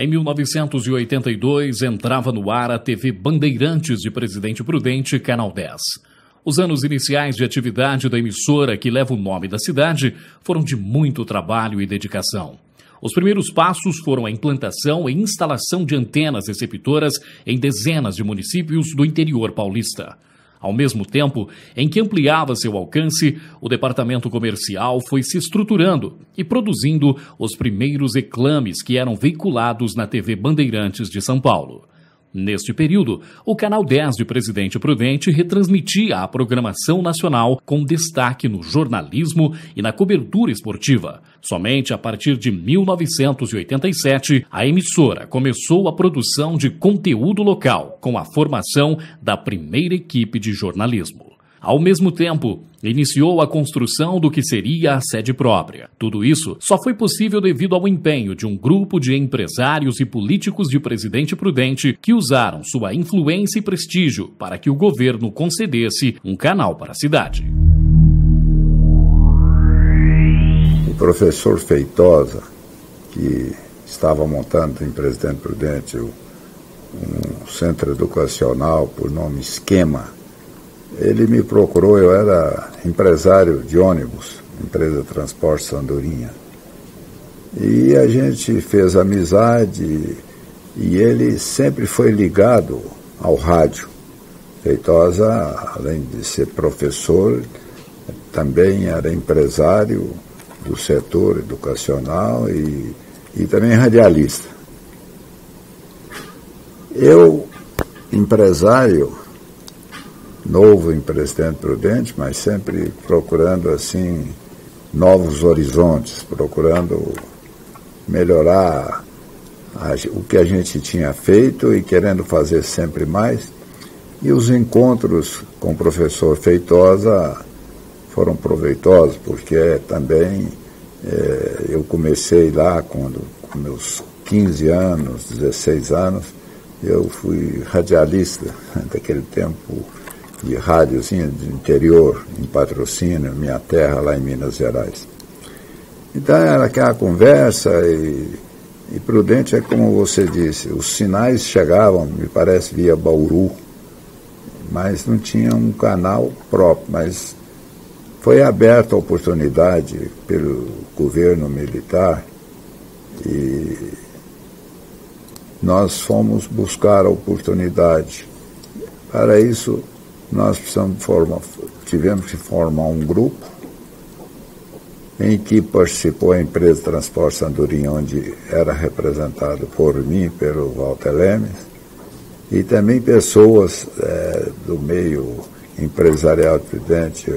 Em 1982, entrava no ar a TV Bandeirantes de Presidente Prudente, Canal 10. Os anos iniciais de atividade da emissora que leva o nome da cidade foram de muito trabalho e dedicação. Os primeiros passos foram a implantação e instalação de antenas receptoras em dezenas de municípios do interior paulista. Ao mesmo tempo em que ampliava seu alcance, o departamento comercial foi se estruturando e produzindo os primeiros reclames que eram veiculados na TV Bandeirantes de São Paulo. Neste período, o canal 10 de Presidente Prudente retransmitia a programação nacional com destaque no jornalismo e na cobertura esportiva. Somente a partir de 1987, a emissora começou a produção de conteúdo local, com a formação da primeira equipe de jornalismo. Ao mesmo tempo, iniciou a construção do que seria a sede própria. Tudo isso só foi possível devido ao empenho de um grupo de empresários e políticos de Presidente Prudente que usaram sua influência e prestígio para que o governo concedesse um canal para a cidade. O professor Feitosa, que estava montando em Presidente Prudente um centro educacional por nome Esquema, ele me procurou, eu era empresário de ônibus, empresa transporte Sandorinha. E a gente fez amizade e ele sempre foi ligado ao rádio. Feitosa, além de ser professor, também era empresário do setor educacional e, e também radialista. Eu, empresário, novo em Presidente Prudente, mas sempre procurando assim novos horizontes, procurando melhorar a, o que a gente tinha feito e querendo fazer sempre mais. E os encontros com o professor Feitosa foram proveitosos, porque também é, eu comecei lá quando, com meus 15 anos, 16 anos, eu fui radialista, daquele tempo de rádiozinha de interior, em patrocínio, minha terra lá em Minas Gerais. Então era aquela conversa e, e prudente é como você disse, os sinais chegavam, me parece, via Bauru, mas não tinha um canal próprio, mas foi aberta a oportunidade pelo governo militar e nós fomos buscar a oportunidade. Para isso, nós precisamos formar, tivemos que formar um grupo em que participou a empresa de transporte Sandorinha, onde era representado por mim, pelo Walter Lemes, e também pessoas é, do meio empresarial presidente,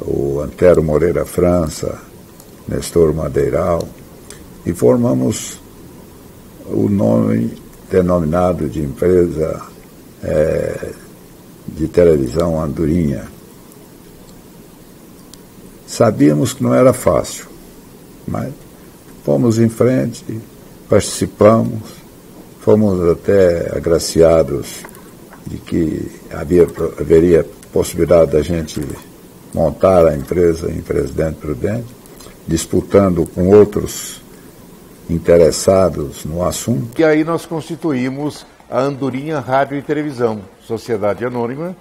o Antero Moreira França, Nestor Madeiral, e formamos o nome denominado de empresa é, de televisão Andorinha. Sabíamos que não era fácil, mas fomos em frente, participamos, fomos até agraciados de que havia, haveria possibilidade da gente montar a empresa em Presidente Prudente, disputando com outros interessados no assunto. E aí nós constituímos a Andorinha Rádio e Televisão, Sociedade Anônima,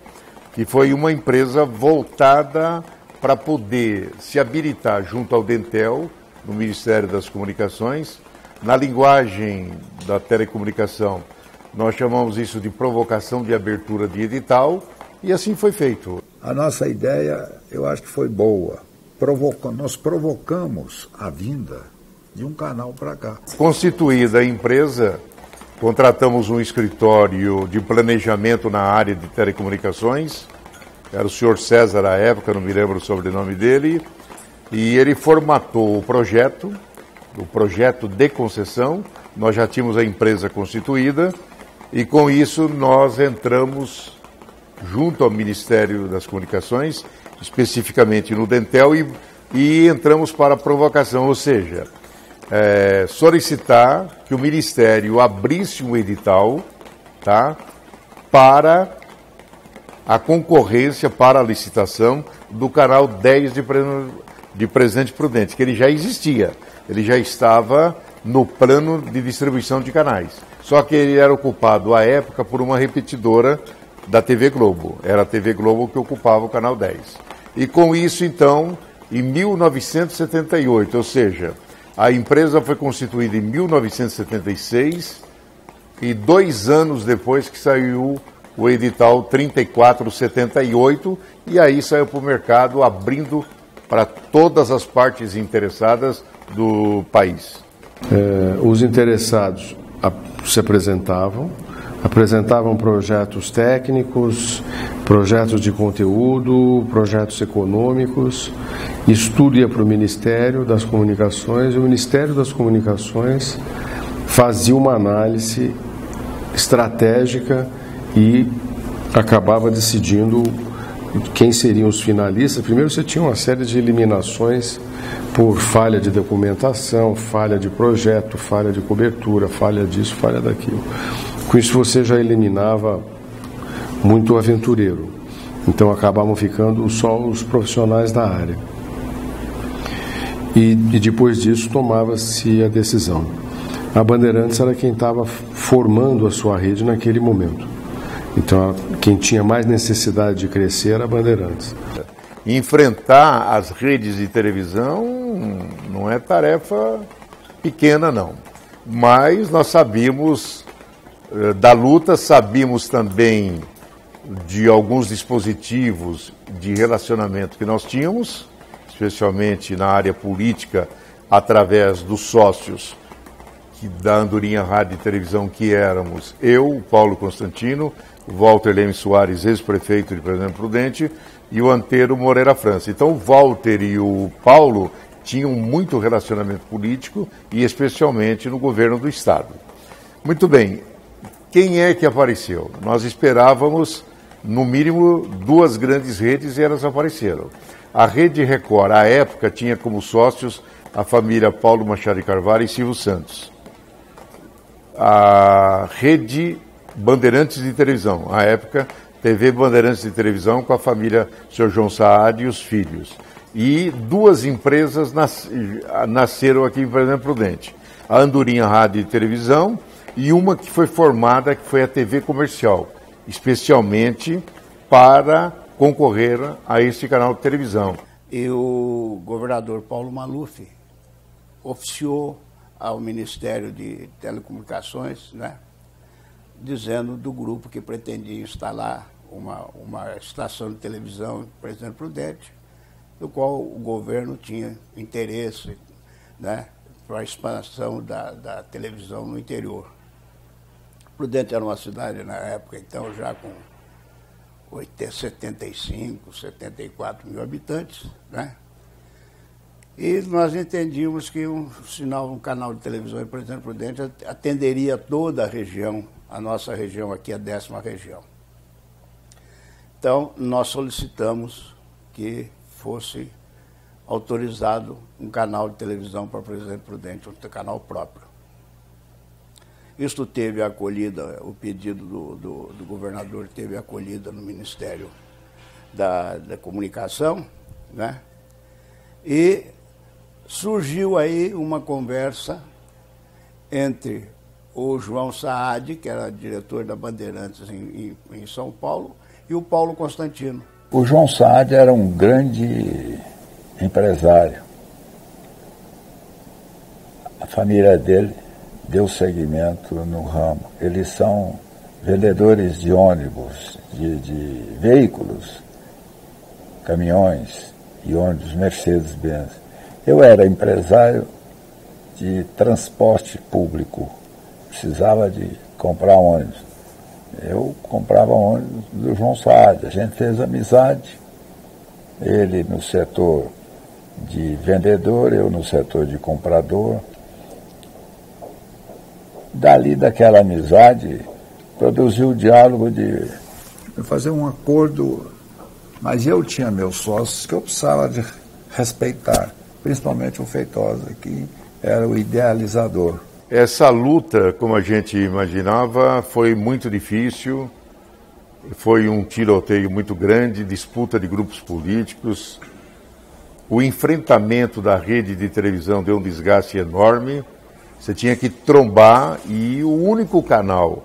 que foi uma empresa voltada para poder se habilitar junto ao Dentel, no Ministério das Comunicações. Na linguagem da telecomunicação, nós chamamos isso de provocação de abertura de edital, e assim foi feito. A nossa ideia, eu acho que foi boa. Provoca... Nós provocamos a vinda de um canal para cá. Constituída a empresa, Contratamos um escritório de planejamento na área de telecomunicações. Era o senhor César à época, não me lembro o sobrenome dele. E ele formatou o projeto, o projeto de concessão. Nós já tínhamos a empresa constituída e com isso nós entramos junto ao Ministério das Comunicações, especificamente no Dentel, e, e entramos para a provocação, ou seja, é, solicitar que o Ministério abrisse um edital tá, para a concorrência, para a licitação do canal 10 de, de Presidente Prudente, que ele já existia, ele já estava no plano de distribuição de canais. Só que ele era ocupado à época por uma repetidora da TV Globo. Era a TV Globo que ocupava o canal 10. E com isso, então, em 1978, ou seja, a empresa foi constituída em 1976 e dois anos depois que saiu o edital 3478 e aí saiu para o mercado abrindo para todas as partes interessadas do país. É, os interessados se apresentavam, apresentavam projetos técnicos, projetos de conteúdo, projetos econômicos, estudo ia para o Ministério das Comunicações e o Ministério das Comunicações fazia uma análise estratégica e acabava decidindo quem seriam os finalistas. Primeiro você tinha uma série de eliminações por falha de documentação, falha de projeto, falha de cobertura, falha disso, falha daquilo. Com isso você já eliminava muito aventureiro. Então acabavam ficando só os profissionais da área. E, e depois disso tomava-se a decisão. A Bandeirantes era quem estava formando a sua rede naquele momento. Então, quem tinha mais necessidade de crescer era a Bandeirantes. Enfrentar as redes de televisão não é tarefa pequena, não. Mas nós sabíamos eh, da luta, sabíamos também de alguns dispositivos de relacionamento que nós tínhamos, especialmente na área política, através dos sócios da Andorinha Rádio e Televisão, que éramos eu, Paulo Constantino, Walter Leme Soares, ex-prefeito de Presidente Prudente, e o Anteiro Moreira França. Então, o Walter e o Paulo tinham muito relacionamento político e especialmente no governo do Estado. Muito bem, quem é que apareceu? Nós esperávamos, no mínimo, duas grandes redes e elas apareceram. A Rede Record, à época, tinha como sócios a família Paulo Machado de Carvalho e Silvio Santos. A Rede Bandeirantes de Televisão, à época, TV Bandeirantes de Televisão com a família Sr. João Saad e os filhos. E duas empresas nas, nasceram aqui em Presidente Prudente. A Andorinha Rádio e Televisão e uma que foi formada, que foi a TV Comercial, especialmente para concorrer a este canal de televisão. E o governador Paulo Maluf oficiou ao Ministério de Telecomunicações, né, dizendo do grupo que pretendia instalar uma, uma estação de televisão Presidente Prudente, do qual o governo tinha interesse né, para a expansão da, da televisão no interior. Prudente era uma cidade na época, então, já com 75, 74 mil habitantes, né? E nós entendíamos que um sinal, um canal de televisão em Presidente Prudente atenderia toda a região, a nossa região aqui, a décima região. Então, nós solicitamos que fosse autorizado um canal de televisão para Presidente Prudente, um canal próprio. Isto teve acolhida, o pedido do, do, do governador teve acolhida no Ministério da, da Comunicação, né? E surgiu aí uma conversa entre o João Saad, que era diretor da Bandeirantes em, em, São Paulo, e o Paulo Constantino. O João Saad era um grande empresário. A família dele deu seguimento no ramo. Eles são vendedores de ônibus, de, de veículos, caminhões e ônibus Mercedes-Benz. Eu era empresário de transporte público, precisava de comprar ônibus. Eu comprava ônibus do João Saad, a gente fez amizade, ele no setor de vendedor, eu no setor de comprador. Dali daquela amizade produziu o diálogo de fazer um acordo, mas eu tinha meus sócios que eu precisava de respeitar, principalmente o Feitosa, que era o idealizador. Essa luta, como a gente imaginava, foi muito difícil, foi um tiroteio muito grande, disputa de grupos políticos. O enfrentamento da rede de televisão deu um desgaste enorme Você tinha que trombar e o único canal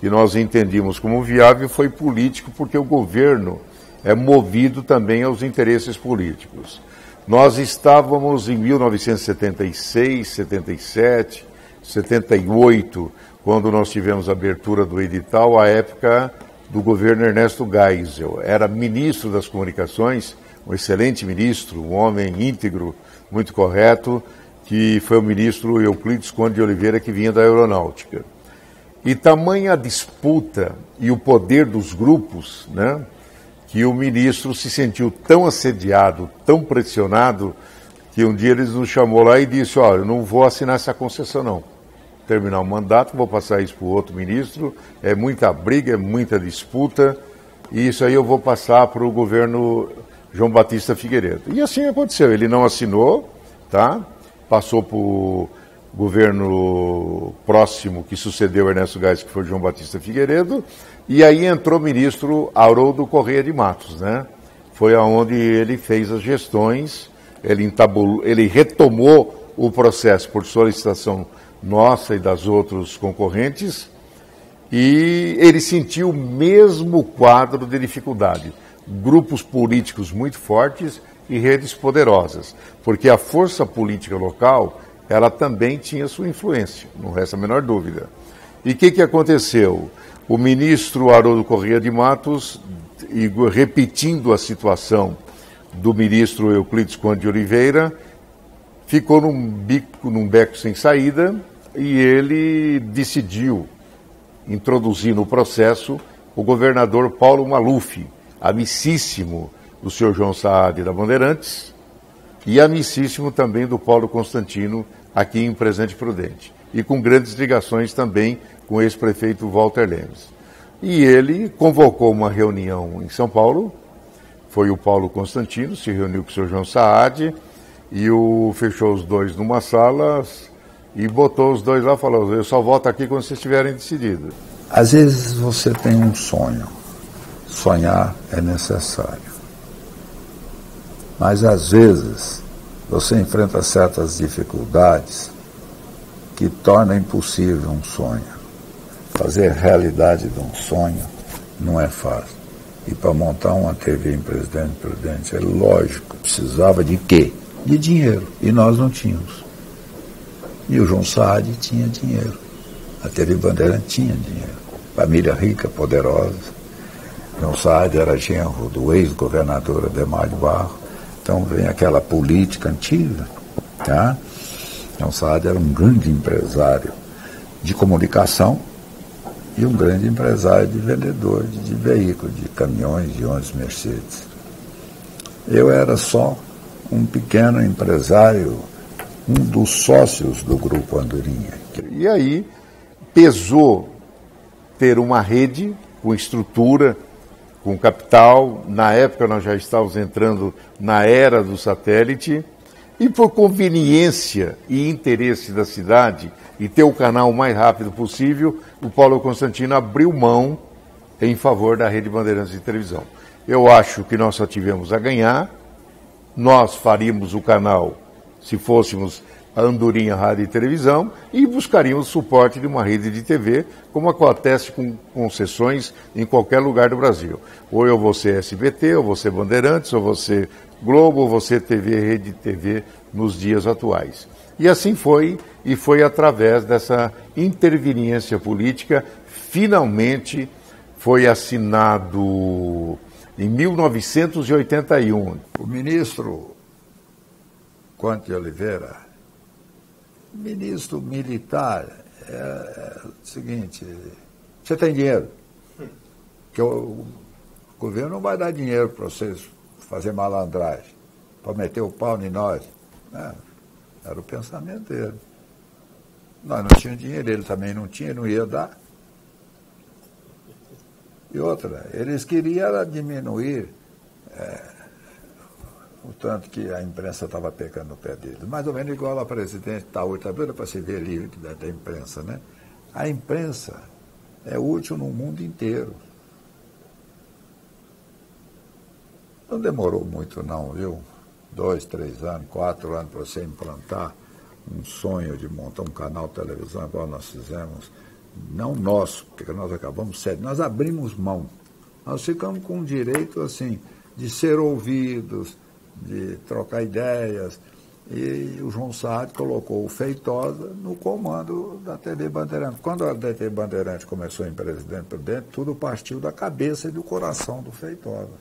que nós entendíamos como viável foi político, porque o governo é movido também aos interesses políticos. Nós estávamos em 1976, 77, 78, quando nós tivemos a abertura do edital, a época do governo Ernesto Geisel. Era ministro das comunicações, um excelente ministro, um homem íntegro, muito correto, que foi o ministro Euclides Conde de Oliveira, que vinha da aeronáutica. E tamanha disputa e o poder dos grupos, né, que o ministro se sentiu tão assediado, tão pressionado, que um dia ele nos chamou lá e disse: Olha, eu não vou assinar essa concessão, não. Terminar o mandato, vou passar isso para o outro ministro. É muita briga, é muita disputa, e isso aí eu vou passar para o governo João Batista Figueiredo. E assim aconteceu. Ele não assinou, tá? Passou para o governo próximo que sucedeu Ernesto Gás, que foi João Batista Figueiredo, e aí entrou o ministro Haroldo Correia de Matos, né? Foi aonde ele fez as gestões, ele, entabulou, ele retomou o processo por solicitação nossa e das outros concorrentes, e ele sentiu o mesmo quadro de dificuldade. Grupos políticos muito fortes e redes poderosas, porque a força política local, ela também tinha sua influência, não resta a menor dúvida. E o que, que aconteceu? O ministro Haroldo Corrêa de Matos, repetindo a situação do ministro Euclides Conde de Oliveira, ficou num bico, num beco sem saída e ele decidiu introduzir no processo o governador Paulo Maluf, amicíssimo do senhor João Saad da Bandeirantes e amicíssimo também do Paulo Constantino aqui em Presente Prudente e com grandes ligações também com o ex-prefeito Walter Lemes. E ele convocou uma reunião em São Paulo, foi o Paulo Constantino, se reuniu com o senhor João Saad e o fechou os dois numa sala e botou os dois lá e falou, eu só volto aqui quando vocês tiverem decidido. Às vezes você tem um sonho, sonhar é necessário. Mas às vezes você enfrenta certas dificuldades que tornam impossível um sonho. Fazer realidade de um sonho não é fácil. E para montar uma TV em Presidente Prudente, é lógico, precisava de quê? De dinheiro. E nós não tínhamos. E o João Saad tinha dinheiro. A TV Bandeirante tinha dinheiro. Família rica, poderosa. João Saad era genro do ex-governador Ademar de Barro. Então vem aquela política antiga. Tá? João Saad era um grande empresário de comunicação e um grande empresário de vendedor de, veículos, de caminhões, de ônibus Mercedes. Eu era só um pequeno empresário, um dos sócios do Grupo Andorinha. E aí pesou ter uma rede com estrutura, com capital. Na época nós já estávamos entrando na era do satélite. E por conveniência e interesse da cidade, e ter o canal o mais rápido possível, o Paulo Constantino abriu mão em favor da Rede Bandeirantes de televisão. Eu acho que nós só tivemos a ganhar, nós faríamos o canal se fôssemos a Andorinha Rádio e Televisão e buscaríamos suporte de uma rede de TV, como acontece com concessões em qualquer lugar do Brasil. Ou eu vou ser SBT, ou você Bandeirantes, ou você Globo, ou você TV, Rede TV nos dias atuais. E assim foi, e foi através dessa interveniência política, finalmente foi assinado em 1981. O ministro Conte Oliveira, ministro militar, é, é o seguinte, você tem dinheiro? Que o, o governo não vai dar dinheiro para vocês fazer malandragem, para meter o pau em nós. Né? Era o pensamento dele. Nós não tínhamos dinheiro, ele também não tinha, não ia dar. E outra, eles queriam diminuir é, o tanto que a imprensa estava pegando no pé deles. Mais ou menos igual a presidente Taú, está vendo para se ver livre da, da imprensa, né? A imprensa é útil no mundo inteiro. Não demorou muito não, viu? dois, três anos, quatro anos para você implantar um sonho de montar um canal de televisão igual nós fizemos, não nosso, porque nós acabamos sede, nós abrimos mão. Nós ficamos com o direito, assim, de ser ouvidos, de trocar ideias. E o João Saad colocou o Feitosa no comando da TV Bandeirante. Quando a TV Bandeirante começou em Presidente Prudente, tudo partiu da cabeça e do coração do Feitosa.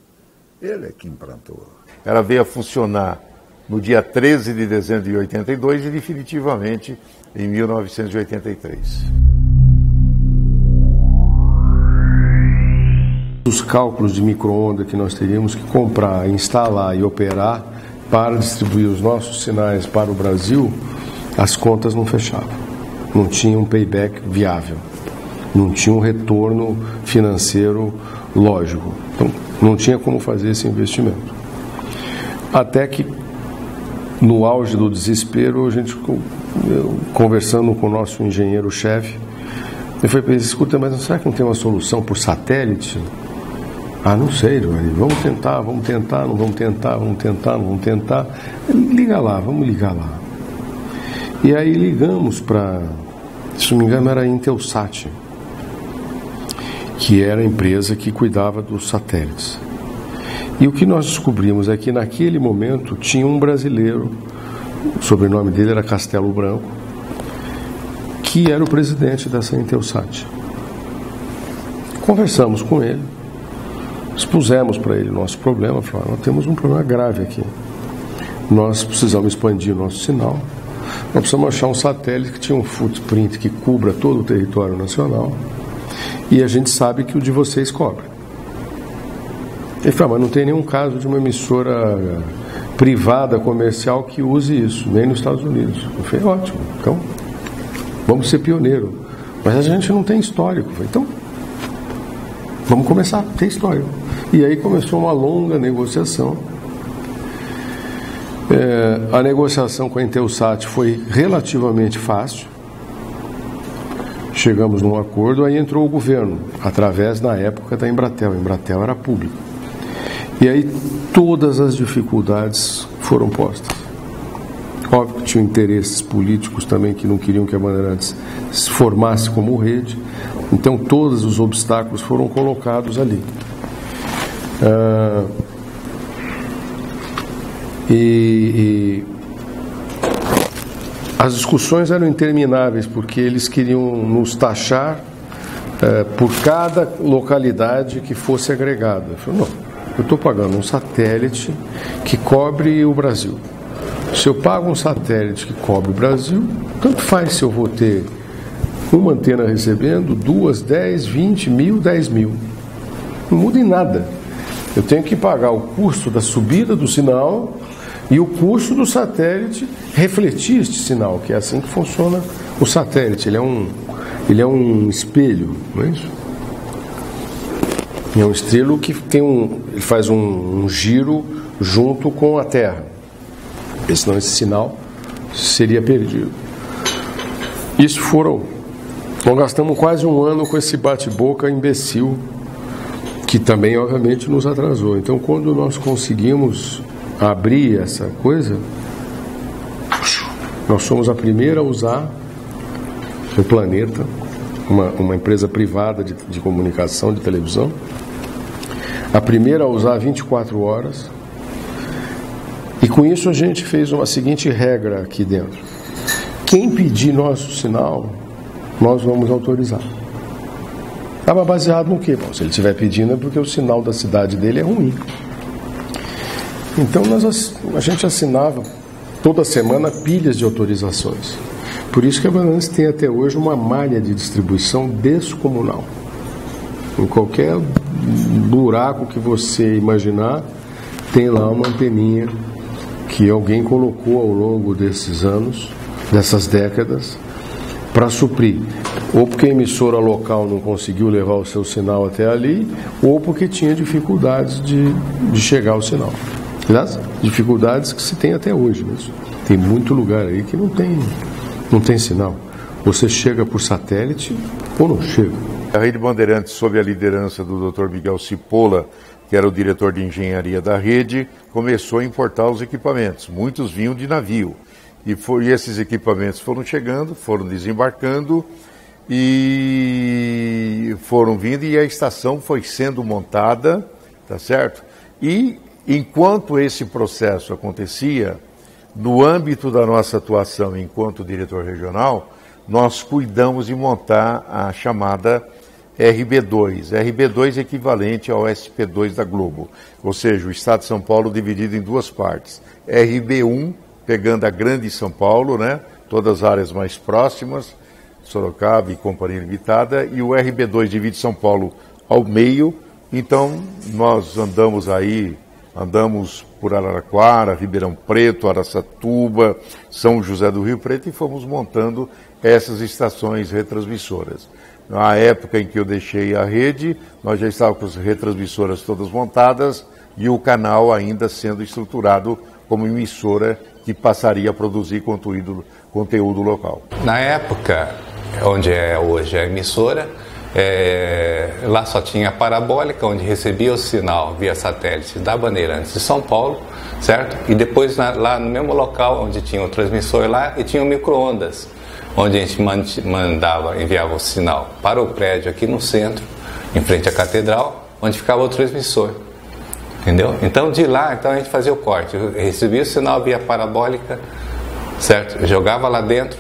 Ele é que implantou. Ela veio a funcionar no dia 13 de dezembro de 82 e definitivamente em 1983. Os cálculos de microonda que nós teríamos que comprar, instalar e operar para distribuir os nossos sinais para o Brasil, as contas não fechavam. Não tinha um payback viável. Não tinha um retorno financeiro lógico. Então, não tinha como fazer esse investimento. Até que, no auge do desespero, a gente conversando com o nosso engenheiro-chefe, ele foi pensar, escuta, mas será que não tem uma solução por satélite? Ah, não sei, vamos tentar, vamos tentar, não vamos tentar, vamos tentar, não vamos tentar. Liga lá, vamos ligar lá. E aí ligamos para, se não me engano, era a Intelsat, que era a empresa que cuidava dos satélites. E o que nós descobrimos é que naquele momento tinha um brasileiro, o sobrenome dele era Castelo Branco, que era o presidente dessa Intelsat. Conversamos com ele expusemos para ele o nosso problema, falamos, nós temos um problema grave aqui. Nós precisamos expandir o nosso sinal, nós precisamos achar um satélite que tinha um footprint que cubra todo o território nacional e a gente sabe que o de vocês cobre. Ele falou, mas não tem nenhum caso de uma emissora privada comercial que use isso, nem nos Estados Unidos. Eu falei, ótimo, então vamos ser pioneiro. Mas a gente não tem histórico. Falei, então vamos começar a ter histórico. E aí começou uma longa negociação. É, a negociação com a Intelsat foi relativamente fácil. Chegamos num acordo, aí entrou o governo, através, na época, da Embratel. A Embratel era pública. E aí todas as dificuldades foram postas. Óbvio que tinham interesses políticos também que não queriam que a Bandeirantes se formasse como rede. Então todos os obstáculos foram colocados ali. Ah, e, e, as discussões eram intermináveis porque eles queriam nos taxar uh, por cada localidade que fosse agregada. Eu falei, não, eu estou pagando um satélite que cobre o Brasil. Se eu pago um satélite que cobre o Brasil, tanto faz se eu vou ter uma antena recebendo, duas, dez, vinte mil, dez mil. Não muda em nada eu tenho que pagar o custo da subida do sinal e o custo do satélite refletir este sinal, que é assim que funciona o satélite. Ele é um, ele é um espelho, não é isso? É um estrelo que tem um, ele faz um, um giro junto com a Terra. Porque senão esse sinal seria perdido. Isso foram. Nós gastamos quase um ano com esse bate-boca imbecil que também, obviamente, nos atrasou. Então, quando nós conseguimos abrir essa coisa, nós somos a primeira a usar o Planeta, uma, uma empresa privada de, de comunicação, de televisão, a primeira a usar 24 horas. E com isso a gente fez uma seguinte regra aqui dentro: quem pedir nosso sinal, nós vamos autorizar. Estava baseado no quê? Bom, se ele estiver pedindo é porque o sinal da cidade dele é ruim. Então nós, a gente assinava toda semana pilhas de autorizações. Por isso que a Bandeirantes tem até hoje uma malha de distribuição descomunal. Em qualquer buraco que você imaginar, tem lá uma anteninha que alguém colocou ao longo desses anos, dessas décadas, para suprir. Ou porque a emissora local não conseguiu levar o seu sinal até ali, ou porque tinha dificuldades de, de chegar ao sinal. Aliás, dificuldades que se tem até hoje mesmo. Tem muito lugar aí que não tem, não tem sinal. Você chega por satélite ou não chega. A Rede Bandeirantes, sob a liderança do Dr. Miguel Cipolla, que era o diretor de engenharia da rede, começou a importar os equipamentos. Muitos vinham de navio E, foi, e esses equipamentos foram chegando, foram desembarcando e foram vindo e a estação foi sendo montada, tá certo? E enquanto esse processo acontecia, no âmbito da nossa atuação enquanto diretor regional, nós cuidamos de montar a chamada RB2. RB2 é equivalente ao SP2 da Globo, ou seja, o Estado de São Paulo dividido em duas partes. RB1, pegando a grande São Paulo, né, todas as áreas mais próximas, Sorocaba e Companhia Limitada, e o RB2 divide São Paulo ao meio. Então, nós andamos aí, andamos por Araraquara, Ribeirão Preto, Araçatuba, São José do Rio Preto e fomos montando essas estações retransmissoras. Na época em que eu deixei a rede, nós já estávamos com as retransmissoras todas montadas e o canal ainda sendo estruturado como emissora que passaria a produzir conteúdo, conteúdo local. Na época, onde é hoje a emissora, é, lá só tinha a parabólica, onde recebia o sinal via satélite da Bandeirantes de São Paulo, certo? E depois na, lá no mesmo local onde tinha o transmissor lá e tinha o micro-ondas onde a gente mandava, enviava o sinal para o prédio aqui no centro, em frente à catedral, onde ficava o transmissor. Entendeu? Então de lá, então a gente fazia o corte. Eu recebia o sinal via parabólica, certo? Eu jogava lá dentro,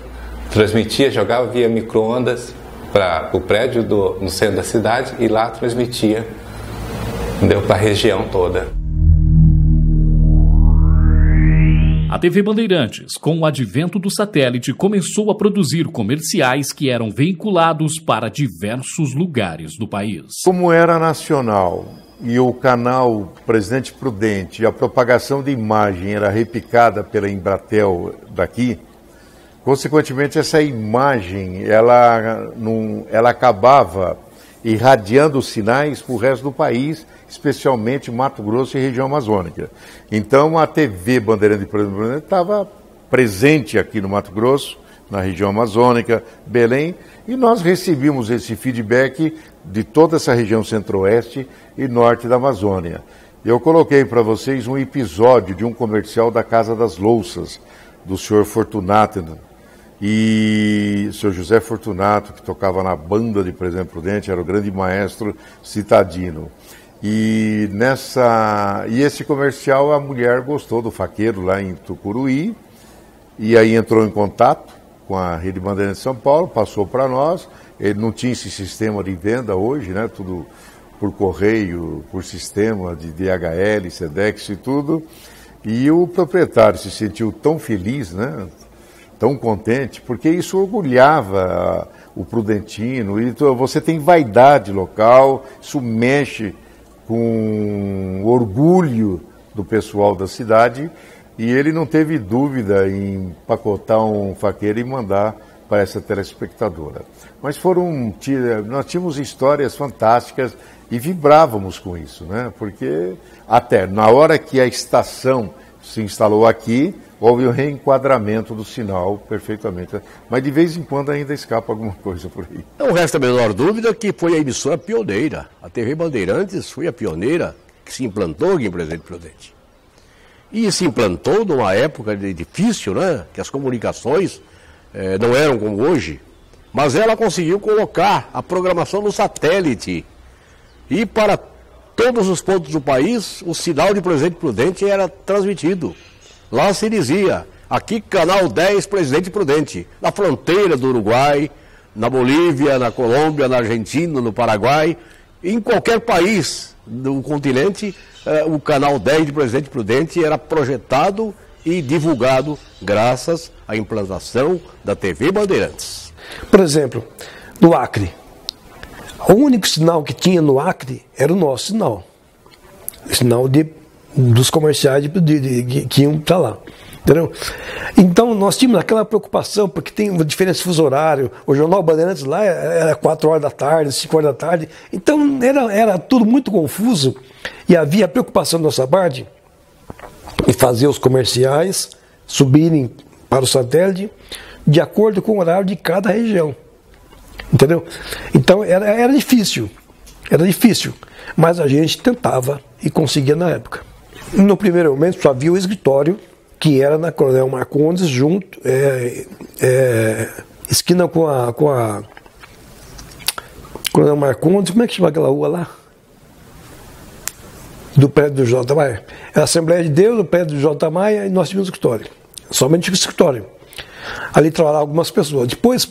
transmitia, jogava via micro-ondas para o prédio do, no centro da cidade e lá transmitia, entendeu? Para a região toda. A TV Bandeirantes, com o advento do satélite, começou a produzir comerciais que eram veiculados para diversos lugares do país. Como era nacional e o canal Presidente Prudente a propagação de imagem era replicada pela Embratel daqui, consequentemente essa imagem ela, não, ela acabava irradiando sinais para o resto do país especialmente Mato Grosso e região amazônica. Então a TV Bandeirante de estava presente aqui no Mato Grosso, na região amazônica, Belém, e nós recebíamos esse feedback de toda essa região centro-oeste e norte da Amazônia. Eu coloquei para vocês um episódio de um comercial da Casa das Louças, do senhor Fortunato, e o senhor José Fortunato, que tocava na banda de Presidente Prudente, era o grande maestro citadino. E nessa e esse comercial a mulher gostou do faqueiro lá em Tucuruí e aí entrou em contato com a Rede Bandeirantes de São Paulo, passou para nós. Ele não tinha esse sistema de venda hoje, né? Tudo por correio, por sistema de DHL, SEDEX e tudo. E o proprietário se sentiu tão feliz, né? Tão contente, porque isso orgulhava o Prudentino. E você tem vaidade local, isso mexe com orgulho do pessoal da cidade e ele não teve dúvida em pacotar um faqueiro e mandar para essa telespectadora. Mas foram nós tínhamos histórias fantásticas e vibrávamos com isso, né? Porque até na hora que a estação se instalou aqui, houve o um reenquadramento do sinal perfeitamente. Mas de vez em quando ainda escapa alguma coisa por aí. Não resta a menor dúvida que foi a emissora pioneira. A TV Bandeirantes foi a pioneira que se implantou aqui em Presidente Prudente. E se implantou numa época difícil, né? Que as comunicações eh, não eram como hoje. Mas ela conseguiu colocar a programação no satélite. E para todos os pontos do país, o sinal de Presidente Prudente era transmitido. Lá se dizia, aqui canal 10 Presidente Prudente, na fronteira do Uruguai, na Bolívia, na Colômbia, na Argentina, no Paraguai, em qualquer país do continente, eh, o canal 10 de Presidente Prudente era projetado e divulgado graças à implantação da TV Bandeirantes. Por exemplo, no Acre, o único sinal que tinha no Acre era o nosso sinal. O sinal de dos comerciais de, de, de, que iam para lá. Entendeu? Então nós tínhamos aquela preocupação, porque tem uma diferença de fuso horário. O Jornal Bandeirantes lá era 4 horas da tarde, 5 horas da tarde. Então era, era tudo muito confuso e havia preocupação da nossa parte em fazer os comerciais subirem para o satélite de acordo com o horário de cada região. Entendeu? Então era, era difícil, era difícil, mas a gente tentava e conseguia na época. No primeiro momento só havia o escritório, que era na Coronel Marcondes, junto, é, é, esquina com a, com a Coronel Marcondes, como é que chama aquela rua lá? Do prédio do J. Maia. É a Assembleia de Deus, o prédio do J. Maia, e nós tínhamos o escritório. Somente o escritório. Ali trabalhavam algumas pessoas. Depois,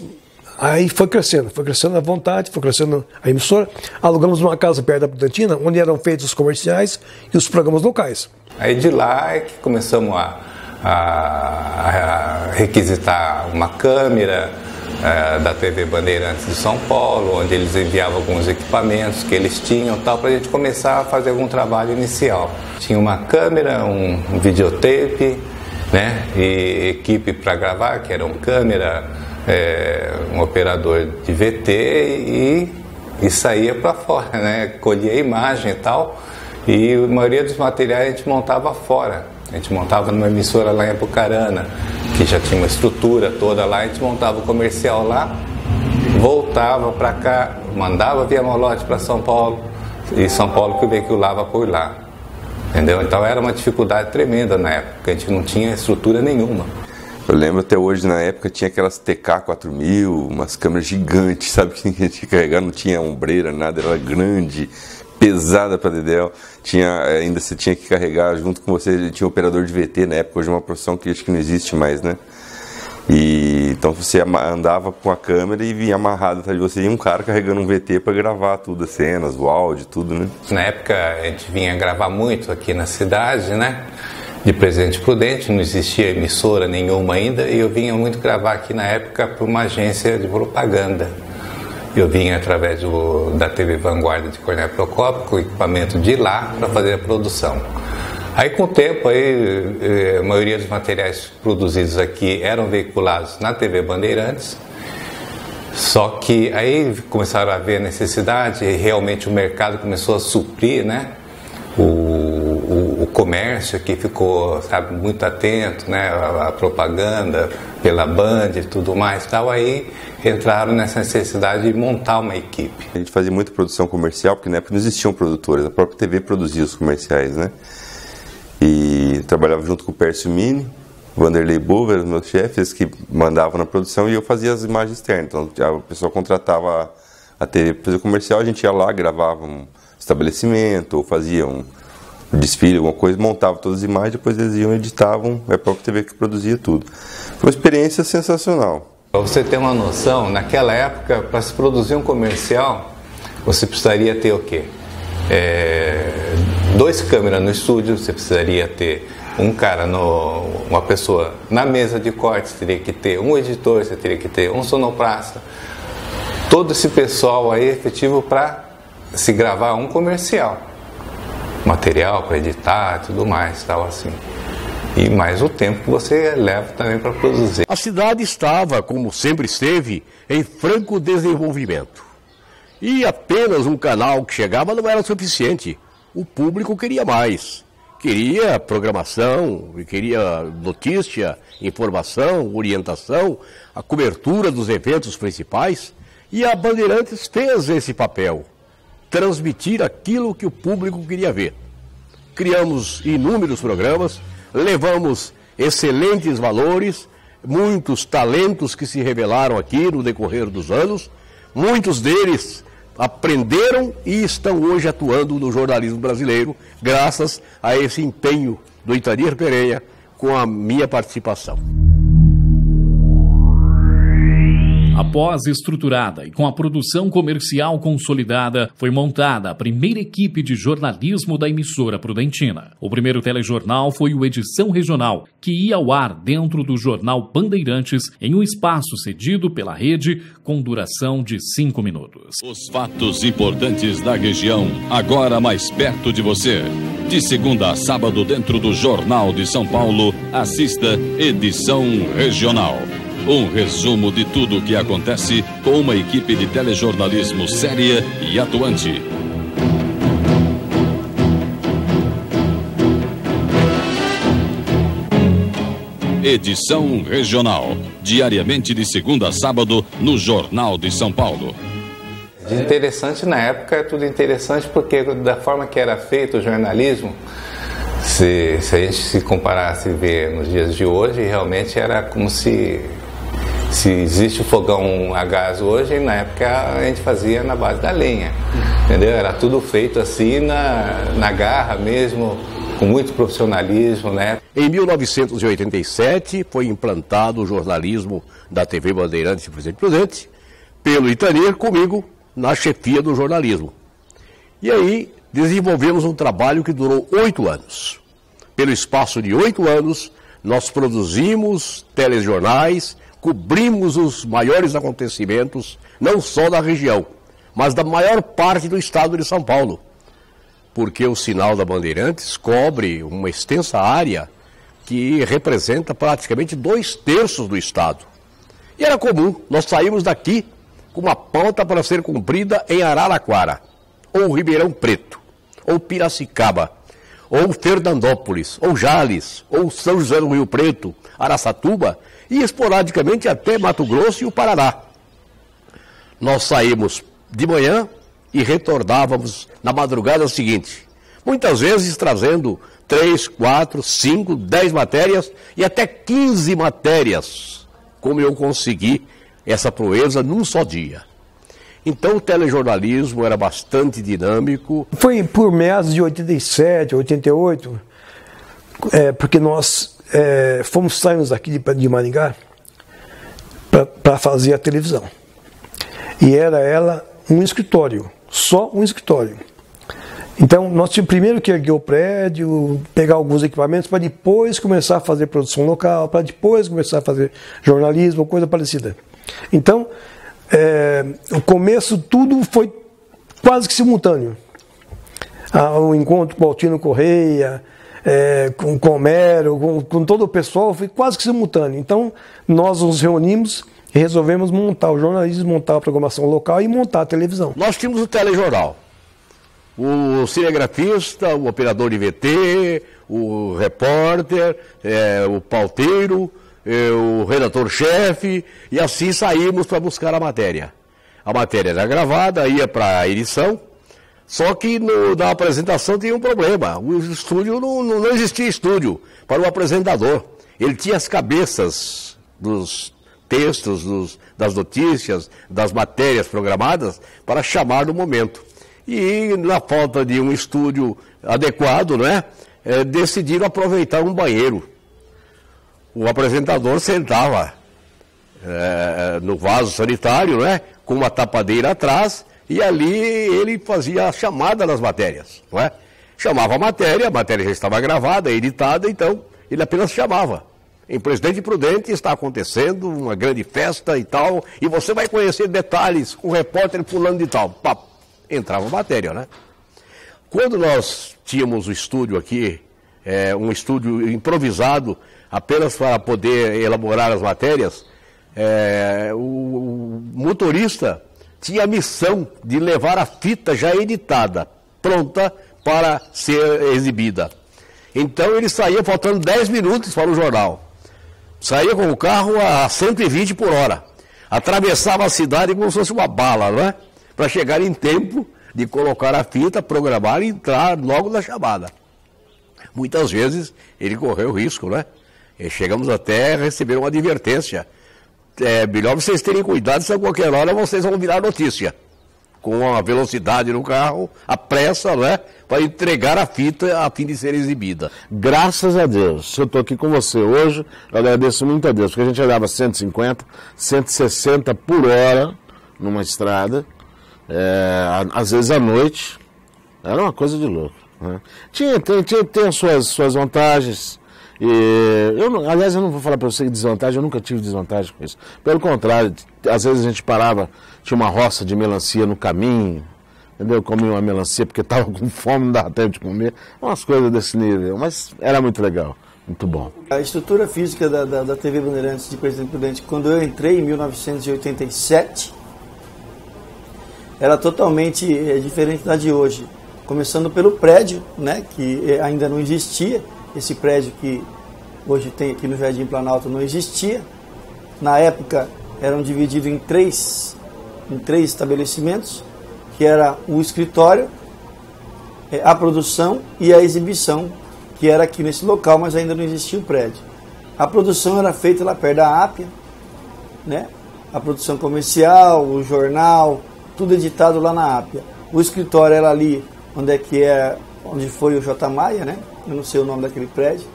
aí foi crescendo, foi crescendo a vontade, foi crescendo a emissora. Alugamos uma casa perto da Putantina, onde eram feitos os comerciais e os programas locais. Aí de lá é que começamos a, a, a requisitar uma câmera da TV Bandeirantes de São Paulo, onde eles enviavam alguns equipamentos que eles tinham tal, para a gente começar a fazer algum trabalho inicial. Tinha uma câmera, um, videotape, né, e equipe para gravar, que era um câmera, é, um operador de VT e, e saía para fora, né, colhia imagem e tal. E a maioria dos materiais a gente montava fora. A gente montava numa emissora lá em Apucarana, que já tinha uma estrutura toda lá, a gente montava o comercial lá, voltava para cá, mandava via molote para São Paulo, e São Paulo que veiculava por lá. Entendeu? Então era uma dificuldade tremenda na época, a gente não tinha estrutura nenhuma. Eu lembro até hoje, na época, tinha aquelas TK4000, umas câmeras gigantes, sabe? Que a gente carregar, não tinha ombreira, nada, era grande, pesada para Dedel. Tinha, eh, ainda você tinha que carregar junto com você, tinha um operador de VT na época, hoje é uma profissão que acho que não existe mais, né? E então você andava com a câmera e vinha amarrado atrás de você e um cara carregando um VT para gravar tudo, as cenas, o áudio, tudo, né? Na época a gente vinha gravar muito aqui na cidade, né? De Presidente Prudente, não existia emissora nenhuma ainda e eu vinha muito gravar aqui na época para uma agência de propaganda. Eu vinha através do, da TV Vanguarda de Cornélio Procópio com equipamento de lá para fazer a produção. Aí com o tempo, aí, eh, a maioria dos materiais produzidos aqui eram veiculados na TV Bandeirantes, só que aí começaram a haver necessidade e realmente o mercado começou a suprir, né? O, o, o comércio que ficou, sabe, muito atento, né? A, a, propaganda pela Band e tudo mais tal, aí entraram nessa necessidade de montar uma equipe. A gente fazia muita produção comercial, porque na época não existiam produtores, a própria TV produzia os comerciais, né? E trabalhava junto com o Pércio Mini, Vanderlei Bover, os meus chefes, que mandavam na produção e eu fazia as imagens externas. Então a pessoa contratava a TV para fazer o comercial, a gente ia lá, gravava um estabelecimento, ou fazia um desfile, alguma coisa, montava todas as imagens, depois eles iam editavam, é a própria TV que produzia tudo. Foi uma experiência sensacional. Para você ter uma noção, naquela época, para se produzir um comercial, você precisaria ter o quê? É, dois câmeras no estúdio, você precisaria ter um cara, no, uma pessoa na mesa de cortes, teria que ter um editor, você teria que ter um sonoplasta. Todo esse pessoal aí efetivo para se gravar um comercial. Material para editar tudo mais, tal assim e mais o tempo que você leva também para produzir. A cidade estava, como sempre esteve, em franco desenvolvimento. E apenas um canal que chegava não era suficiente. O público queria mais. Queria programação, queria notícia, informação, orientação, a cobertura dos eventos principais. E a Bandeirantes fez esse papel, transmitir aquilo que o público queria ver. Criamos inúmeros programas, levamos excelentes valores, muitos talentos que se revelaram aqui no decorrer dos anos, muitos deles aprenderam e estão hoje atuando no jornalismo brasileiro, graças a esse empenho do Itadir Pereira com a minha participação. Após estruturada e com a produção comercial consolidada, foi montada a primeira equipe de jornalismo da emissora Prudentina. O primeiro telejornal foi o Edição Regional, que ia ao ar dentro do jornal Bandeirantes em um espaço cedido pela rede com duração de cinco minutos. Os fatos importantes da região, agora mais perto de você. De segunda a sábado, dentro do Jornal de São Paulo, assista Edição Regional. Um resumo de tudo o que acontece com uma equipe de telejornalismo séria e atuante. Edição Regional. Diariamente de segunda a sábado no Jornal de São Paulo. De interessante na época é tudo interessante porque da forma que era feito o jornalismo, se, se a gente se comparasse ver nos dias de hoje, realmente era como se se existe o fogão a gás hoje, na época a gente fazia na base da lenha, entendeu? Era tudo feito assim na, na garra mesmo, com muito profissionalismo, né? Em 1987 foi implantado o jornalismo da TV Bandeirantes Presidente Prudente pelo Itanir comigo na chefia do jornalismo. E aí desenvolvemos um trabalho que durou oito anos. Pelo espaço de oito anos, nós produzimos telejornais, cobrimos os maiores acontecimentos, não só da região, mas da maior parte do estado de São Paulo. Porque o sinal da Bandeirantes cobre uma extensa área que representa praticamente dois terços do estado. E era comum, nós saímos daqui com uma pauta para ser cumprida em Araraquara, ou Ribeirão Preto, ou Piracicaba, ou Fernandópolis, ou Jales, ou São José do Rio Preto, Araçatuba, e esporadicamente até Mato Grosso e o Paraná. Nós saímos de manhã e retornávamos na madrugada seguinte, muitas vezes trazendo três, quatro, cinco, dez matérias e até 15 matérias, como eu consegui essa proeza num só dia. Então o telejornalismo era bastante dinâmico. Foi por meados de 87, 88, é, porque nós é, fomos saímos daqui de, de Maringá para fazer a televisão. E era ela um escritório, só um escritório. Então, nós tínhamos primeiro que erguer o prédio, pegar alguns equipamentos para depois começar a fazer produção local, para depois começar a fazer jornalismo, coisa parecida. Então, é, o começo tudo foi quase que simultâneo. Ah, o encontro com o Altino Correia, é, com, com o Homero, com, com todo o pessoal, foi quase que simultâneo. Então, nós nos reunimos e resolvemos montar o jornalismo, montar a programação local e montar a televisão. Nós tínhamos o telejornal. O cinegrafista, o operador de VT, o repórter, é, o pauteiro, é, o redator-chefe, e assim saímos para buscar a matéria. A matéria era gravada, ia para a edição, só que no, na apresentação tinha um problema. O estúdio não, não, não existia estúdio para o apresentador. Ele tinha as cabeças dos textos, dos, das notícias, das matérias programadas para chamar no momento. E na falta de um estúdio adequado, né, é, decidiram aproveitar um banheiro. O apresentador sentava é, no vaso sanitário, né, com uma tapadeira atrás, e ali ele fazia a chamada das matérias, não é? Chamava a matéria, a matéria já estava gravada, editada, então ele apenas chamava. Em Presidente Prudente está acontecendo uma grande festa e tal, e você vai conhecer detalhes com o repórter fulano de tal. Pá, entrava a matéria, né? Quando nós tínhamos o estúdio aqui, é, um estúdio improvisado, apenas para poder elaborar as matérias, é, o motorista tinha a missão de levar a fita já editada, pronta para ser exibida. Então ele saía faltando 10 minutos para o jornal. Saía com o carro a 120 por hora. Atravessava a cidade como se fosse uma bala, não é? Para chegar em tempo de colocar a fita, programar e entrar logo na chamada. Muitas vezes ele correu risco, né? E chegamos até a receber uma advertência é melhor vocês terem cuidado, se a qualquer hora vocês vão virar notícia. Com a velocidade no carro, a pressa, né? Para entregar a fita a fim de ser exibida. Graças a Deus, eu estou aqui com você hoje, eu agradeço muito a Deus, porque a gente andava 150, 160 por hora numa estrada, é, às vezes à noite, era uma coisa de louco. Né? Tinha, tinha, tinha, tinha suas, suas vantagens, e eu, aliás, eu não vou falar para você desvantagem, eu nunca tive desvantagem com isso. Pelo contrário, às vezes a gente parava, tinha uma roça de melancia no caminho, entendeu? Eu comia uma melancia porque estava com fome, não dava tempo de comer, umas coisas desse nível, mas era muito legal, muito bom. A estrutura física da, da, da TV Bandeirantes de Presidente Prudente, quando eu entrei em 1987, era totalmente é, diferente da de hoje. Começando pelo prédio, né, que eh, ainda não existia, esse prédio que hoje tem aqui no Jardim Planalto não existia. Na época eram divididos em três, em três estabelecimentos, que era o escritório, é, a produção e a exibição, que era aqui nesse local, mas ainda não existia o prédio. A produção era feita lá perto da Ápia, né? A produção comercial, o jornal, tudo editado lá na Ápia. O escritório era ali onde é que é, onde foi o J. Maia, né? Eu não sei o nome daquele prédio.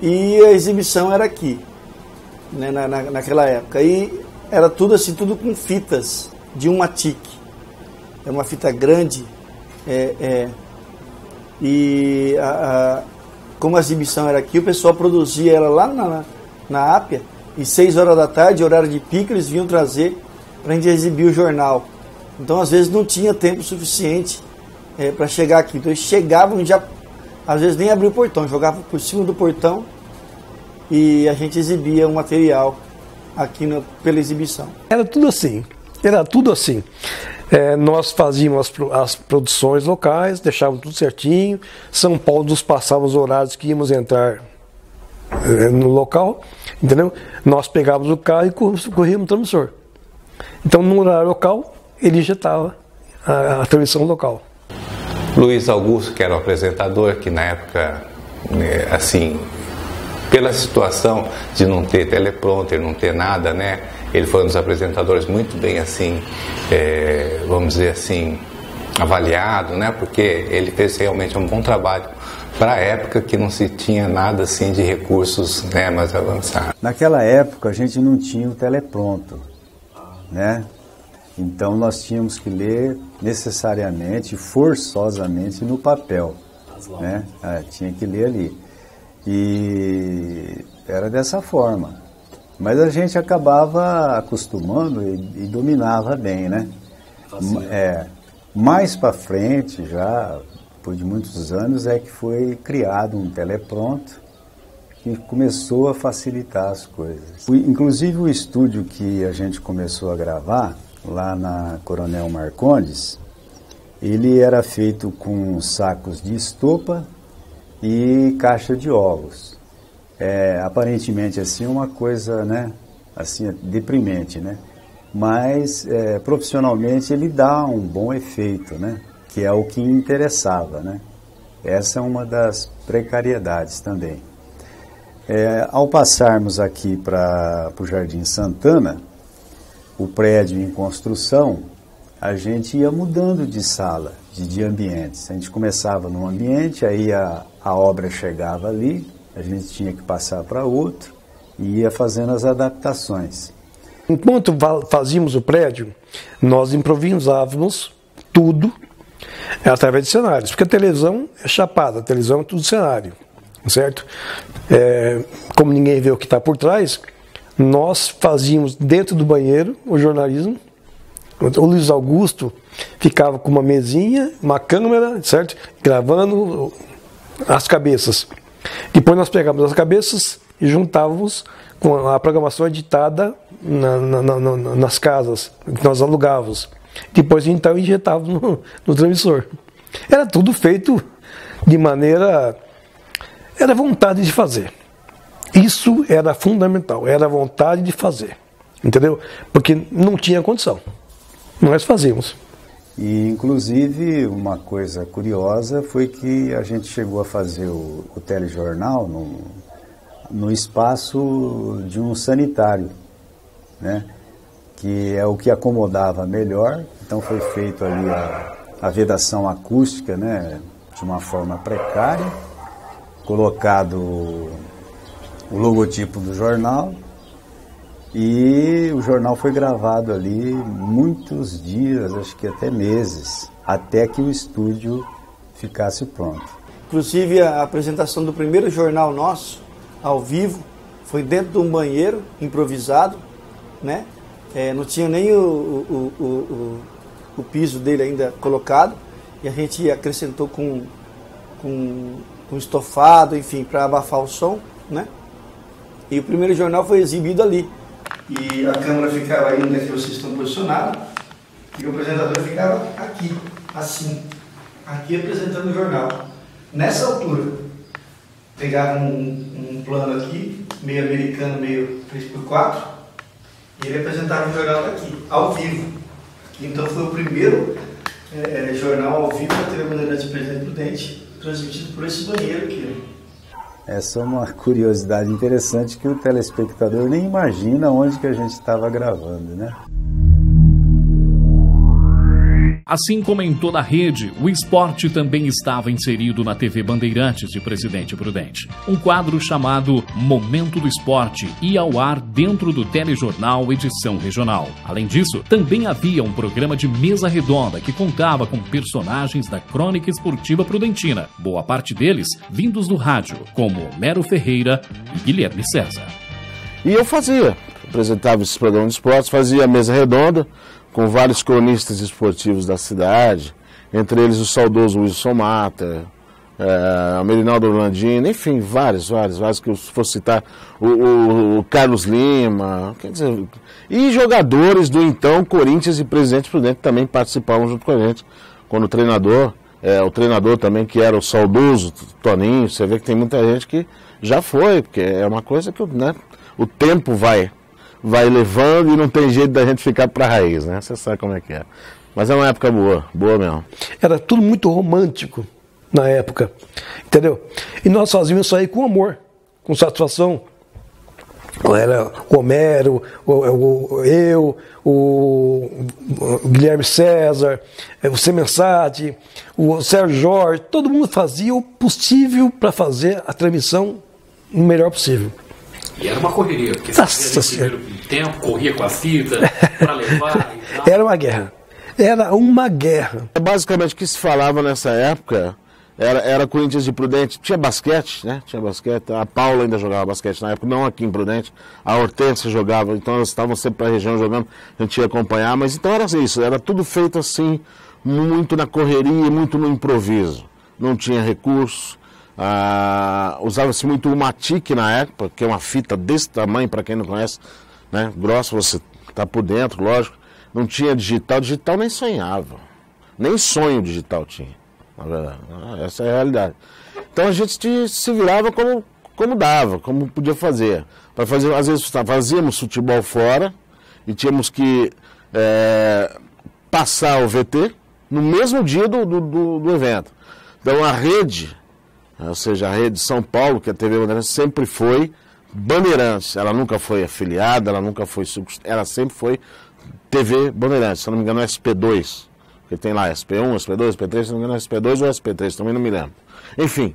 E a exibição era aqui, né? na, na, naquela época. E era tudo assim, tudo com fitas de uma TIC. É uma fita grande. É, é, e a, a, como a exibição era aqui, o pessoal produzia ela lá na, na Ápia. E seis horas da tarde, horário de pico, eles vinham trazer para a gente exibir o jornal. Então, às vezes, não tinha tempo suficiente é, para chegar aqui. Então, eles chegavam já, às vezes, nem abriu o portão, jogavam por cima do portão e a gente exibia o material aqui no, pela exibição. Era tudo assim, era tudo assim. É, nós fazíamos as, as, produções locais, deixávamos tudo certinho. São Paulo nos passava os horários que íamos entrar é, no local, entendeu? Nós pegávamos o carro e corríamos no transmissor. Então, no horário local, ele injetava a, a transmissão local. Luiz Augusto, que era o apresentador, que na época, né, assim, pela situação de não ter teleprompter, não ter nada, né? Ele foi um dos apresentadores muito bem assim, é, vamos dizer assim, avaliado, né? Porque ele fez realmente um bom trabalho para a época que não se tinha nada assim de recursos né, mais avançados. Naquela época a gente não tinha o telepronto, né? Então nós tínhamos que ler necessariamente, forçosamente no papel, né? Ah, tinha que ler ali. E era dessa forma. Mas a gente acabava acostumando e, e dominava bem, né? É, mais para frente, já depois de muitos anos, é que foi criado um telepronto que começou a facilitar as coisas. Inclusive o estúdio que a gente começou a gravar, lá na Coronel Marcondes, ele era feito com sacos de estopa e caixa de ovos. É, aparentemente assim uma coisa, né, assim deprimente, né? Mas é, profissionalmente ele dá um bom efeito, né? Que é o que interessava, né? Essa é uma das precariedades também. É, ao passarmos aqui para o Jardim Santana, o prédio em construção, a gente ia mudando de sala, de, de ambientes. A gente começava num ambiente, aí a, a obra chegava ali, a gente tinha que passar para outro e ia fazendo as adaptações. Enquanto fazíamos o prédio, nós improvisávamos tudo através de cenários, porque a televisão é chapada, a televisão é tudo cenário, certo? É, como ninguém vê o que está por trás, nós fazíamos dentro do banheiro o jornalismo. O Luiz Augusto ficava com uma mesinha, uma câmera, certo? Gravando as cabeças. Depois nós pegávamos as cabeças e juntávamos com a programação editada na, na, na, nas casas que nós alugávamos. Depois então injetávamos no, no transmissor. Era tudo feito de maneira. Era vontade de fazer. Isso era fundamental, era vontade de fazer. Entendeu? Porque não tinha condição. Nós fazíamos. E, inclusive, uma coisa curiosa foi que a gente chegou a fazer o, o telejornal no, no espaço de um sanitário, né? que é o que acomodava melhor. Então, foi feito ali a, a vedação acústica né? de uma forma precária, colocado o logotipo do jornal e o jornal foi gravado ali muitos dias, acho que até meses, até que o estúdio ficasse pronto. Inclusive a apresentação do primeiro jornal nosso, ao vivo, foi dentro de um banheiro, improvisado, né? É, não tinha nem o, o, o, o, o piso dele ainda colocado, e a gente acrescentou com, com, com estofado, enfim, para abafar o som, né? E o primeiro jornal foi exibido ali. E a câmera ficava aí onde é que vocês estão posicionados. E o apresentador ficava aqui, assim. Aqui apresentando o jornal. Nessa altura, pegava um, um plano aqui, meio americano, meio 3x4, e ele apresentava o jornal daqui, ao vivo. Então foi o primeiro é, jornal ao vivo da TV Bandeirantes Presidente Prudente, transmitido por esse banheiro aqui. Essa é uma curiosidade interessante que o telespectador nem imagina onde que a gente estava gravando, né? Assim como em toda a rede, o esporte também estava inserido na TV Bandeirantes de Presidente Prudente. Um quadro chamado Momento do Esporte ia ao ar dentro do telejornal Edição Regional. Além disso, também havia um programa de mesa redonda que contava com personagens da crônica esportiva prudentina, boa parte deles vindos do rádio, como Lero Ferreira e Guilherme César. E eu fazia, apresentava esse programa de esportes, fazia mesa redonda, com vários cronistas esportivos da cidade, entre eles o saudoso Wilson Mata, é, o Merinaldo Orlandino, enfim, vários, vários, vários que eu for citar, o, o, o, Carlos Lima, quer dizer, e jogadores do então Corinthians e Presidente Prudente também participavam junto com a gente, quando o treinador, é, o treinador também que era o saudoso Toninho, você vê que tem muita gente que já foi, porque é uma coisa que né, o tempo vai vai levando e não tem jeito da gente ficar para a raiz, né? Você sabe como é que é. Mas é uma época boa, boa mesmo. Era tudo muito romântico na época, entendeu? E nós fazíamos aí com amor, com satisfação. Era o Homero, o, o, eu, o, o, Guilherme César, é, o Semensati, o Sérgio Jorge, todo mundo fazia o possível para fazer a transmissão o melhor possível. E era uma correria, porque Nossa você primeiro tempo, corria com a fita para levar e tal. Era uma guerra. Era uma guerra. Basicamente o que se falava nessa época era, era Corinthians de Prudente. Tinha basquete, né? Tinha basquete. A Paula ainda jogava basquete na época, não aqui em Prudente. A Hortência jogava, então elas estavam sempre para a região jogando, a gente ia acompanhar. Mas então era isso, era tudo feito assim, muito na correria, muito no improviso. Não tinha recurso. Ah, Usava-se muito o Matic na época, que é uma fita desse tamanho, para quem não conhece, né? grossa, você está por dentro, lógico. Não tinha digital, digital nem sonhava. Nem sonho digital tinha, na verdade. Ah, essa é a realidade. Então a gente se virava como, como dava, como podia fazer. Para fazer, às vezes fazíamos futebol fora e tínhamos que é, passar o VT no mesmo dia do, do, do evento. Então a rede ou seja, a rede São Paulo, que a TV Bandeirantes sempre foi Bandeirantes. Ela nunca foi afiliada, ela nunca foi ela sempre foi TV Bandeirantes, se não me engano é SP2, porque tem lá SP1, SP2, SP3, se não me engano é SP2 ou SP3, também não me lembro. Enfim,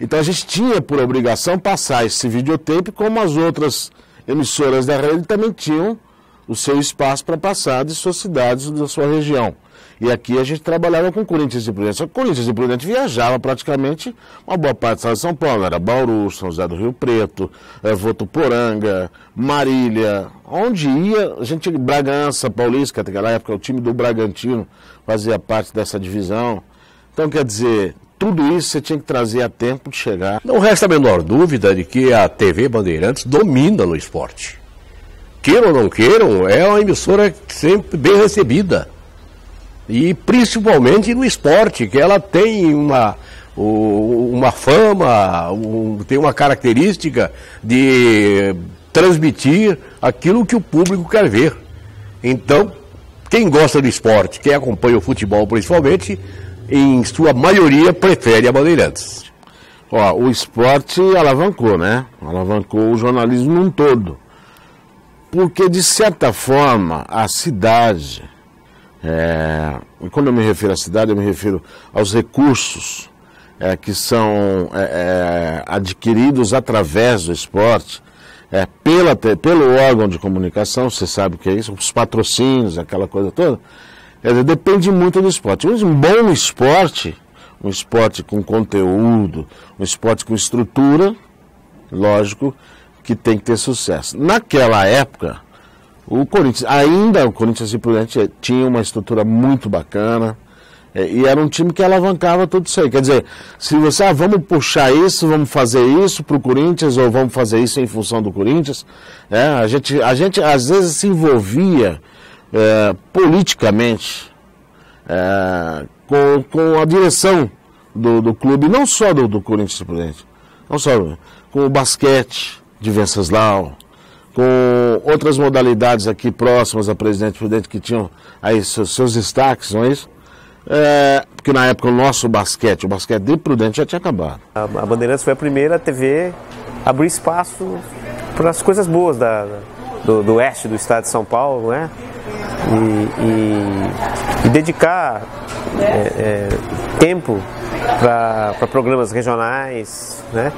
então a gente tinha por obrigação passar esse videotape, como as outras emissoras da rede também tinham o seu espaço para passar de suas cidades, da sua região. E aqui a gente trabalhava com Corinthians e Prudente. Só que Corinthians e Prudente viajava praticamente uma boa parte de São Paulo. Era Bauru, São José do Rio Preto, é, Votuporanga, Marília. Onde ia, a gente Bragança, Paulista, que naquela época o time do Bragantino fazia parte dessa divisão. Então, quer dizer, tudo isso você tinha que trazer a tempo de chegar. Não resta a menor dúvida de que a TV Bandeirantes domina no esporte. Queiram ou não queiram, é uma emissora sempre bem recebida e principalmente no esporte, que ela tem uma, uma fama, um, tem uma característica de transmitir aquilo que o público quer ver. Então, quem gosta de esporte, quem acompanha o futebol principalmente, em sua maioria prefere a Bandeirantes. Ó, o esporte alavancou, né? Alavancou o jornalismo num todo. Porque, de certa forma, a cidade, é, e quando eu me refiro à cidade, eu me refiro aos recursos é, que são é, é adquiridos através do esporte, é, pela, pelo órgão de comunicação, você sabe o que é isso, os patrocínios, aquela coisa toda, depende muito do esporte. Um bom esporte, um esporte com conteúdo, um esporte com estrutura, lógico que tem que ter sucesso. Naquela época, o Corinthians, ainda o Corinthians e Prudente tinha uma estrutura muito bacana. É, e era um time que alavancava tudo isso aí. Quer dizer, se você, ah, vamos puxar isso, vamos fazer isso para o Corinthians, ou vamos fazer isso em função do Corinthians, é, a, gente, a gente às vezes se envolvia é, politicamente é, com, com a direção do, do clube, não só do, do Corinthians Prudente, não só com o basquete de Venceslau, com outras modalidades aqui próximas a Presidente Prudente que tinham aí seus, seus destaques, não é isso? É, porque na época o nosso basquete, o basquete de Prudente já tinha acabado. A, a Bandeirantes foi a primeira TV a abrir espaço para as coisas boas da, do, do, oeste do estado de São Paulo, né? E, e, e dedicar é, é, tempo para programas regionais, né?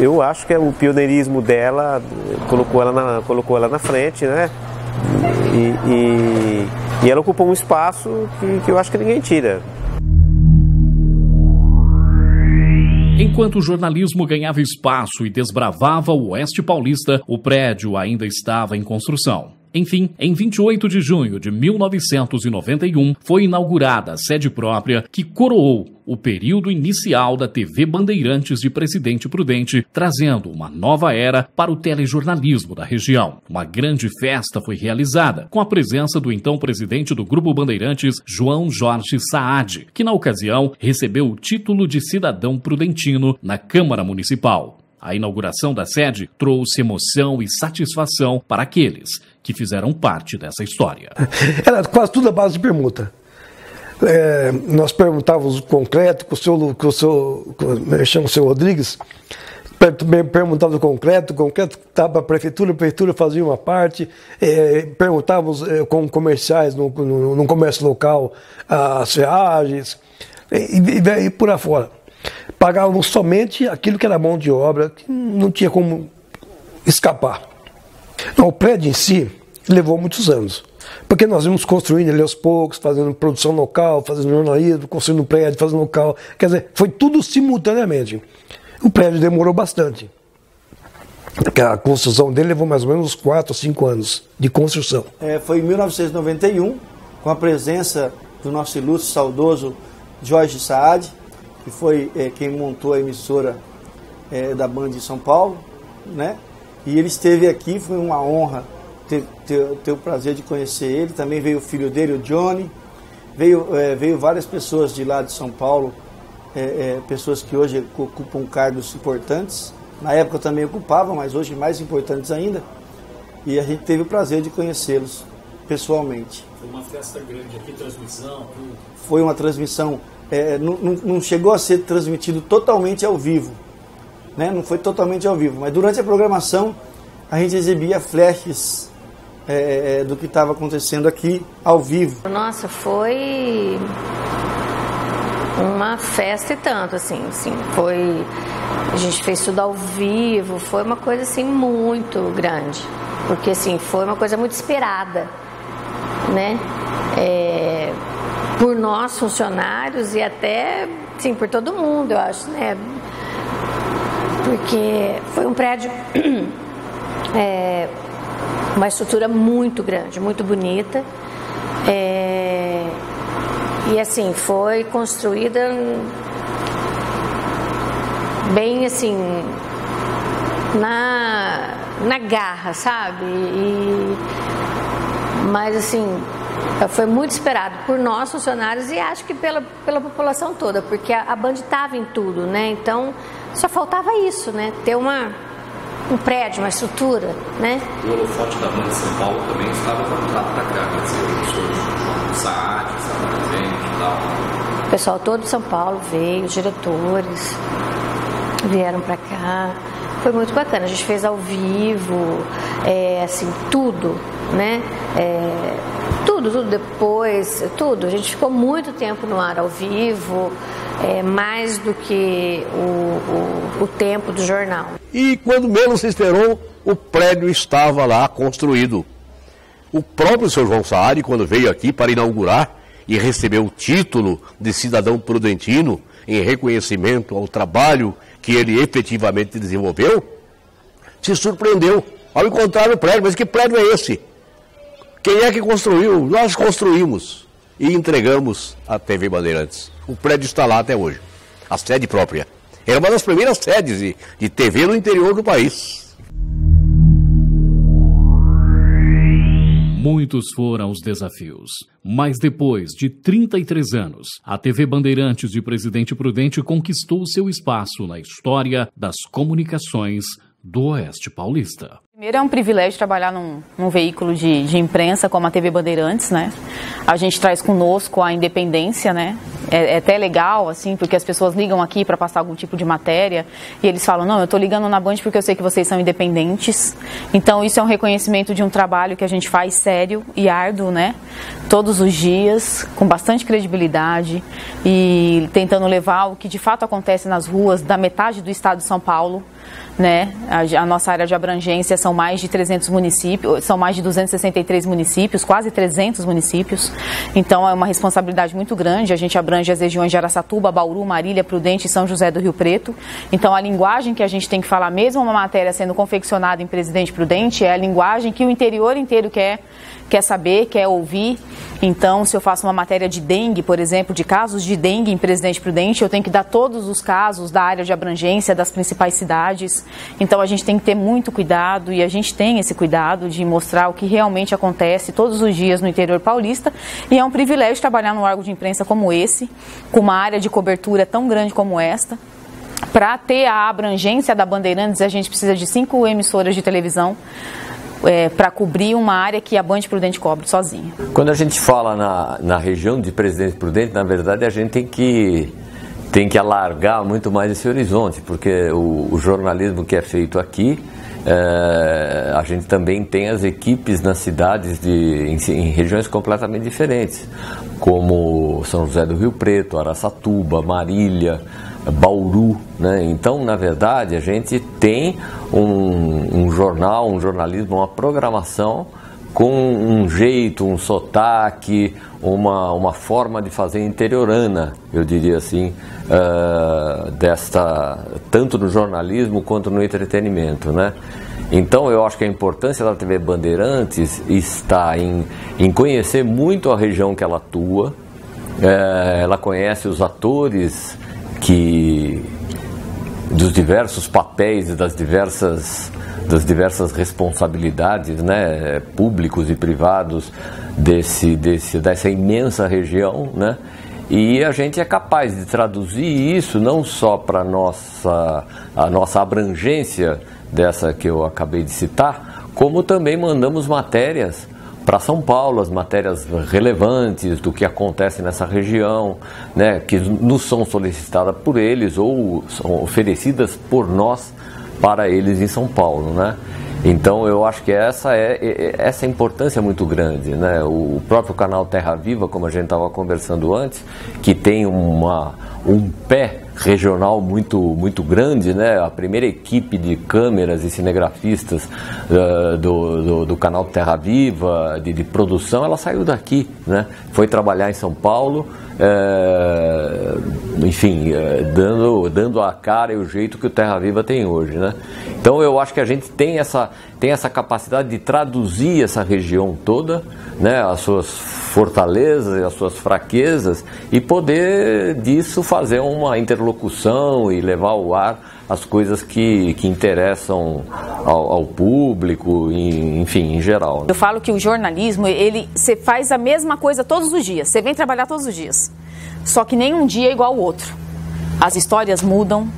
Eu acho que é o pioneirismo dela colocou ela na, colocou ela na frente, né? E, e, e ela ocupou um espaço que, que eu acho que ninguém tira. Enquanto o jornalismo ganhava espaço e desbravava o Oeste Paulista, o prédio ainda estava em construção. Enfim, em 28 de junho de 1991, foi inaugurada a sede própria que coroou o período inicial da TV Bandeirantes de Presidente Prudente, trazendo uma nova era para o telejornalismo da região. Uma grande festa foi realizada, com a presença do então presidente do Grupo Bandeirantes, João Jorge Saad, que na ocasião recebeu o título de cidadão prudentino na Câmara Municipal. A inauguração da sede trouxe emoção e satisfação para aqueles que fizeram parte dessa história. Era quase tudo a base de permuta. É, nós perguntávamos o concreto, com o seu, com o seu, chamo o seu Rodrigues, perguntava o concreto, o concreto estava a prefeitura, a prefeitura fazia uma parte, é, perguntávamos é, com comerciais no, no, no, comércio local as ferragens e, e, e por afora. Pagávamos somente aquilo que era mão de obra, que não tinha como escapar. Não, o prédio em si levou muitos anos, porque nós vimos construindo ele aos poucos, fazendo produção local, fazendo jornalismo, construindo prédio, fazendo local, quer dizer, foi tudo simultaneamente. O prédio demorou bastante. Porque a construção dele levou mais ou menos uns 4 ou 5 anos de construção. É, foi em 1991, com a presença do nosso ilustre saudoso Jorge Saad, que foi é, quem montou a emissora é, da Band de São Paulo, né? E ele esteve aqui, foi uma honra ter, ter, ter, o prazer de conhecer ele. Também veio o filho dele, o Johnny. Veio, é, veio várias pessoas de lá de São Paulo, é, é, pessoas que hoje ocupam cargos importantes. Na época também ocupavam, mas hoje mais importantes ainda. E a gente teve o prazer de conhecê-los pessoalmente. Foi uma festa grande aqui, transmissão, tudo. Foi uma transmissão é, não, não, chegou a ser transmitido totalmente ao vivo. Né? Não foi totalmente ao vivo, mas durante a programação a gente exibia flashes é, é do que estava acontecendo aqui ao vivo. Nossa, foi uma festa e tanto, assim, assim, foi a gente fez tudo ao vivo, foi uma coisa assim muito grande, porque assim foi uma coisa muito esperada, né? É, por nós funcionários e até sim por todo mundo, eu acho, né? Porque foi um prédio é, uma estrutura muito grande, muito bonita. É, e assim, foi construída bem assim na, na garra, sabe? E, mas assim, foi muito esperado por nós funcionários e acho que pela, pela população toda, porque a, a Band estava em tudo, né? Então só faltava isso, né? Ter uma, um prédio, uma estrutura, né? O holofote da Band de São Paulo também estava voltado para cá, quer dizer, o Saad estava presente e tal. O pessoal todo de São Paulo veio, os diretores vieram para cá. Foi muito bacana. A gente fez ao vivo, é, assim, tudo, né? É, tudo, tudo depois, tudo. A gente ficou muito tempo no ar ao vivo, é, mais do que o, o, o tempo do jornal. E quando menos se esperou, o prédio estava lá construído. O próprio Sr. João Saari, quando veio aqui para inaugurar e recebeu o título de cidadão prudentino em reconhecimento ao trabalho que ele efetivamente desenvolveu, se surpreendeu ao encontrar o prédio. Mas que prédio é esse? Quem é que construiu? Nós construímos e entregamos a TV Bandeirantes. O prédio está lá até hoje, a sede própria. Era uma das primeiras sedes de, de TV no interior do país. Muitos foram os desafios, mas depois de 33 anos, a TV Bandeirantes de Presidente Prudente conquistou seu espaço na história das comunicações do Oeste Paulista. Primeiro é um privilégio trabalhar num, num veículo de, de, imprensa como a TV Bandeirantes, né? A gente traz conosco a independência, né? É, é até legal, assim, porque as pessoas ligam aqui para passar algum tipo de matéria e eles falam, não, eu estou ligando na Band porque eu sei que vocês são independentes. Então isso é um reconhecimento de um trabalho que a gente faz sério e árduo, né? Todos os dias, com bastante credibilidade e tentando levar o que de fato acontece nas ruas da metade do estado de São Paulo né? A, a, nossa área de abrangência são mais de 300 municípios, são mais de 263 municípios, quase 300 municípios. Então é uma responsabilidade muito grande. A gente abrange as regiões de Araçatuba, Bauru, Marília, Prudente e São José do Rio Preto. Então a linguagem que a gente tem que falar, mesmo uma matéria sendo confeccionada em Presidente Prudente, é a linguagem que o interior inteiro quer quer saber, quer ouvir. Então, se eu faço uma matéria de dengue, por exemplo, de casos de dengue em Presidente Prudente, eu tenho que dar todos os casos da área de abrangência das principais cidades. Então, a gente tem que ter muito cuidado e a gente tem esse cuidado de mostrar o que realmente acontece todos os dias no interior paulista. E é um privilégio trabalhar num órgão de imprensa como esse, com uma área de cobertura tão grande como esta. Para ter a abrangência da Bandeirantes, a gente precisa de cinco emissoras de televisão é, para cobrir uma área que a Band Prudente cobre sozinha. Quando a gente fala na, na região de Presidente Prudente, na verdade a gente tem que tem que alargar muito mais esse horizonte, porque o, o jornalismo que é feito aqui, é, a gente também tem as equipes nas cidades de, em, em, regiões completamente diferentes, como São José do Rio Preto, Araçatuba, Marília, Bauru. Né? Então, na verdade, a gente tem um, um jornal, um jornalismo, uma programação com um jeito, um sotaque, uma, uma forma de fazer interiorana, eu diria assim, uh, desta tanto no jornalismo quanto no entretenimento, né? Então eu acho que a importância da TV Bandeirantes está em, em conhecer muito a região que ela atua, é, ela conhece os atores que dos diversos papéis e das diversas das diversas responsabilidades, né, públicos e privados desse, desse dessa imensa região, né? E a gente é capaz de traduzir isso não só para nossa a nossa abrangência dessa que eu acabei de citar, como também mandamos matérias para São Paulo as matérias relevantes do que acontece nessa região, né, que nos são solicitadas por eles ou são oferecidas por nós para eles em São Paulo, né? Então eu acho que essa é, é, é essa importância muito grande, né? O próprio canal Terra Viva, como a gente estava conversando antes, que tem uma um pé regional muito, muito grande, né? A primeira equipe de câmeras e cinegrafistas uh, do, do, do, canal Terra Viva, de, de, produção, ela saiu daqui, né? Foi trabalhar em São Paulo, é, enfim, é, dando, dando a cara e o jeito que o Terra Viva tem hoje, né? Então eu acho que a gente tem essa, tem essa capacidade de traduzir essa região toda, né? As suas fortalezas e as suas fraquezas e poder disso fazer uma interlocução e levar ao ar as coisas que, que interessam ao, ao público, enfim, em geral. Né? Eu falo que o jornalismo, ele você faz a mesma coisa todos os dias, você vem trabalhar todos os dias. Só que nenhum dia é igual ao outro. As histórias mudam,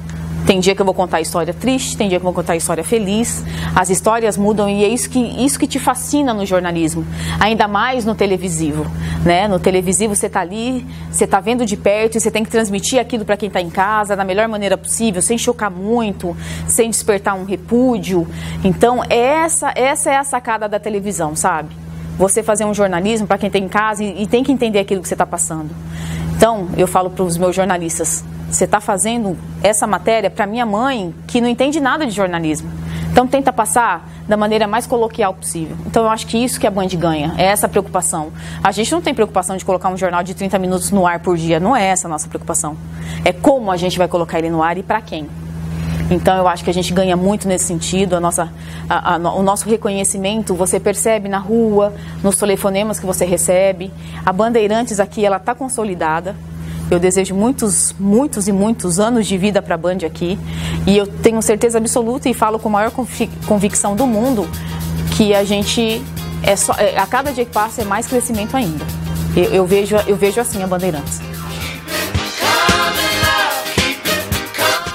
tem dia que eu vou contar a história triste, tem dia que eu vou contar a história feliz. As histórias mudam e é isso que, isso que te fascina no jornalismo, ainda mais no televisivo. Né? No televisivo você está ali, você está vendo de perto e você tem que transmitir aquilo para quem está em casa da melhor maneira possível, sem chocar muito, sem despertar um repúdio. Então, essa, essa é a sacada da televisão, sabe? Você fazer um jornalismo para quem está em casa e, e tem que entender aquilo que você está passando. Então, eu falo para os meus jornalistas: você está fazendo essa matéria para minha mãe, que não entende nada de jornalismo. Então tenta passar da maneira mais coloquial possível. Então eu acho que isso que a Band ganha, é essa preocupação. A gente não tem preocupação de colocar um jornal de 30 minutos no ar por dia, não é essa a nossa preocupação. É como a gente vai colocar ele no ar e para quem. Então eu acho que a gente ganha muito nesse sentido, a nossa, a, a, o nosso reconhecimento você percebe na rua, nos telefonemas que você recebe. A Bandeirantes aqui ela está consolidada, eu desejo muitos, muitos e muitos anos de vida para a Band aqui. E eu tenho certeza absoluta e falo com a maior convicção do mundo que a gente, é só, é, a cada dia que passa, é mais crescimento ainda. Eu, eu, vejo, eu vejo assim a Bandeirantes.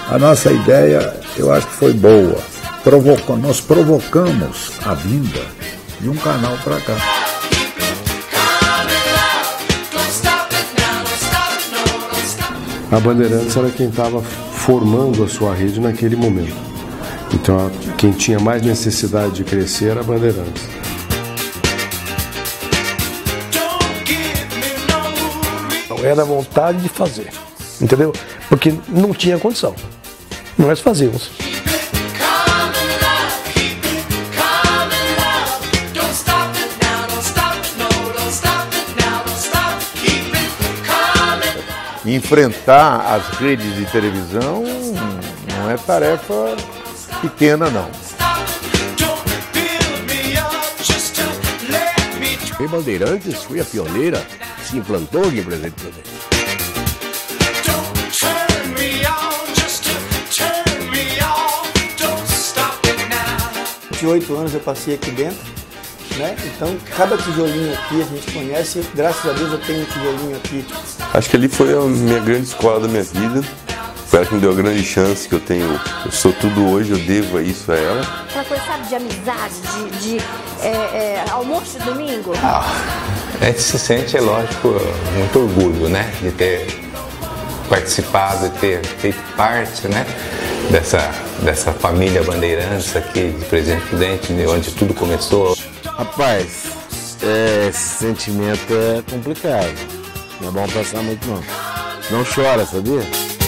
A nossa ideia, eu acho que foi boa. provoca, nós provocamos a vinda de um canal para cá. A Bandeirantes era quem estava formando a sua rede naquele momento. Então, quem tinha mais necessidade de crescer era a Bandeirantes. Era vontade de fazer, entendeu? Porque não tinha condição. Nós fazíamos. Enfrentar as redes de televisão não é tarefa pequena, não. Em Bandeirantes foi a pioneira se implantou aqui em Presidente Prudente. oito anos eu passei aqui dentro, né? Então cada tijolinho aqui a gente conhece, graças a Deus eu tenho um tijolinho aqui. Acho que ali foi a minha grande escola da minha vida. Foi ela que me deu a grande chance que eu tenho. Eu sou tudo hoje, eu devo isso a ela. Aquela coisa, sabe, de amizade, de, de é, é, almoço de domingo. Ah, a gente se sente, é lógico, muito orgulho, né? De ter participado, de ter feito parte, né? Dessa, dessa família Bandeirantes aqui de Presidente Prudente, de onde tudo começou. Rapaz, é, esse sentimento é complicado. Não é bom passar muito não. Não chora, sabia?